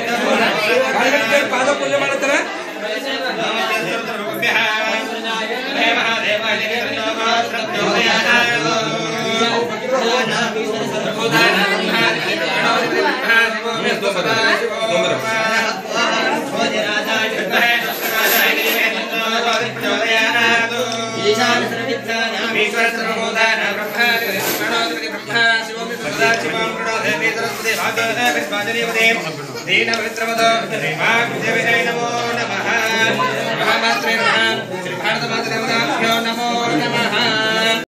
ಭಾರತೀಯ ಪಾದಪೂಜೆ ಮಾಡತ್ತಾರ ಈಶ್ವರ ಸರ್ವೋದಾನ ಬ್ರಹ್ಮ ಬ್ರಹ್ಮ नमो नमः